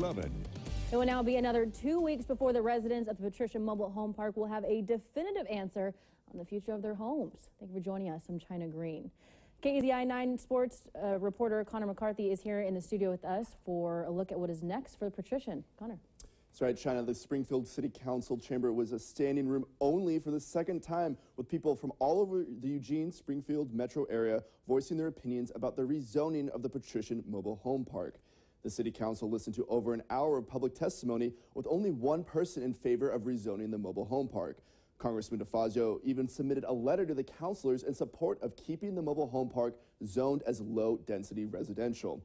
11. It will now be another two weeks before the residents of the Patrician Mobile Home Park will have a definitive answer on the future of their homes. Thank you for joining us. I'm China Green. KEZI 9 sports uh, reporter Connor McCarthy is here in the studio with us for a look at what is next for the Patrician. Connor. That's right, China. The Springfield City Council chamber was a standing room only for the second time, with people from all over the Eugene, Springfield metro area voicing their opinions about the rezoning of the Patrician Mobile Home Park. The City Council listened to over an hour of public testimony, with only one person in favor of rezoning the mobile home park. Congressman DeFazio even submitted a letter to the councilors in support of keeping the mobile home park zoned as low density residential.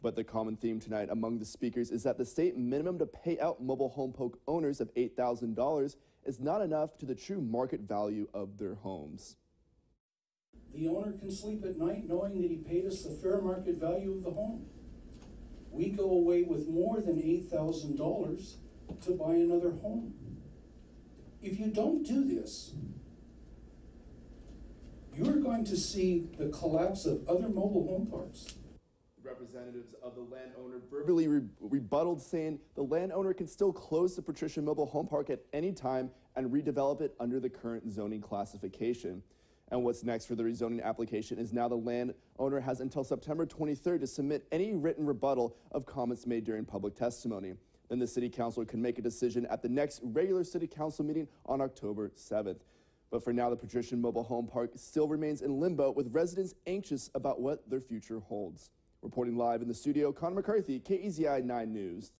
But the common theme tonight among the speakers is that the state minimum to pay out mobile home park owners of $8,000 is not enough to the true market value of their homes. The owner can sleep at night knowing that he paid us the fair market value of the home. We go away with more than $8,000 to buy another home. If you don't do this, you're going to see the collapse of other mobile home parks. Representatives of the landowner verbally re rebutted, saying the landowner can still close the Patrician Mobile Home Park at any time and redevelop it under the current zoning classification. And what's next for the rezoning application is now the landowner has until September 23rd to submit any written rebuttal of comments made during public testimony. Then the city council can make a decision at the next regular city council meeting on October 7th. But for now, the Patrician Mobile Home Park still remains in limbo with residents anxious about what their future holds. Reporting live in the studio, Connor McCarthy, KEZI 9 News.